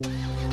you.